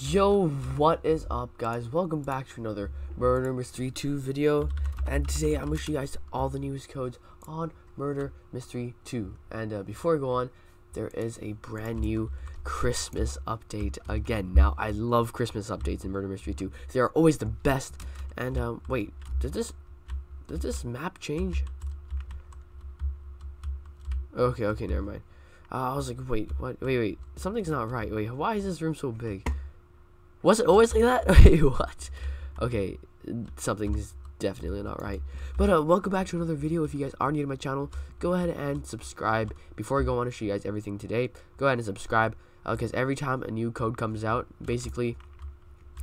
Yo, what is up guys? Welcome back to another Murder Mystery 2 video. And today I'm going to show you guys all the newest codes on Murder Mystery 2. And uh, before I go on, there is a brand new Christmas update again. Now, I love Christmas updates in Murder Mystery 2. They are always the best. And um, wait, did this, did this map change? Okay, okay, never mind. Uh, I was like, wait, what? Wait, wait, something's not right. Wait, why is this room so big? Was it always like that? Wait, what? Okay, something's definitely not right. But uh, welcome back to another video. If you guys are new to my channel, go ahead and subscribe. Before I go on to show you guys everything today, go ahead and subscribe because uh, every time a new code comes out, basically,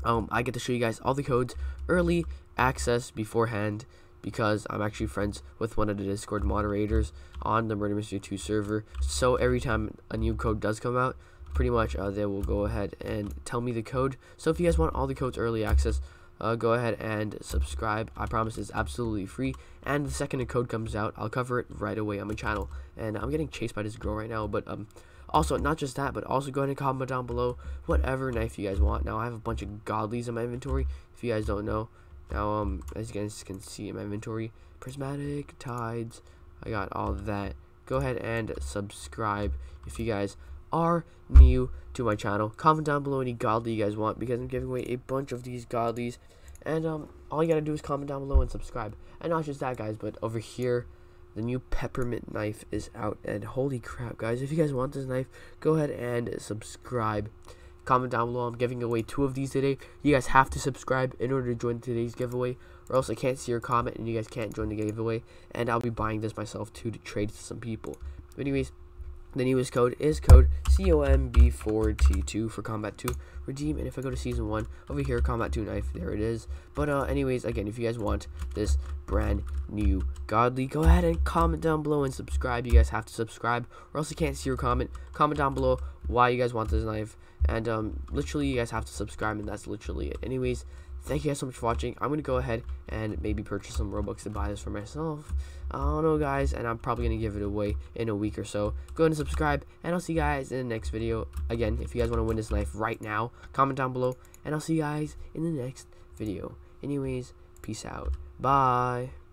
um, I get to show you guys all the codes early access beforehand because I'm actually friends with one of the Discord moderators on the Murder Mystery 2 server. So every time a new code does come out, pretty much uh, they will go ahead and tell me the code. So if you guys want all the codes early access, uh, go ahead and subscribe. I promise it's absolutely free. And the second a code comes out, I'll cover it right away on my channel. And I'm getting chased by this girl right now, but um, also not just that, but also go ahead and comment down below whatever knife you guys want. Now I have a bunch of godlies in my inventory. If you guys don't know, now um, as you guys can see in my inventory, prismatic tides. I got all that. Go ahead and subscribe if you guys are new to my channel. Comment down below any godly you guys want because I'm giving away a bunch of these godlies. And um, all you gotta do is comment down below and subscribe. And not just that, guys, but over here, the new peppermint knife is out. And holy crap, guys, if you guys want this knife, go ahead and subscribe. Comment down below. I'm giving away two of these today. You guys have to subscribe in order to join today's giveaway, or else I can't see your comment and you guys can't join the giveaway. And I'll be buying this myself too to trade to some people. But anyways, the newest code is code COMB4T2 for Combat 2 redeem. And if I go to Season 1, over here, Combat 2 knife, there it is. But uh, anyways, again, if you guys want this brand new Godly, go ahead and comment down below and subscribe. You guys have to subscribe or else you can't see your comment. Comment down below why you guys want this knife. And um, literally, you guys have to subscribe and that's literally it. Anyways, thank you guys so much for watching. I'm going to go ahead and maybe purchase some Robux to buy this for myself. I don't know, guys, and I'm probably going to give it away in a week or so. Go ahead and subscribe, and I'll see you guys in the next video. Again, if you guys want to win this knife right now, comment down below, and I'll see you guys in the next video. Anyways, peace out. Bye.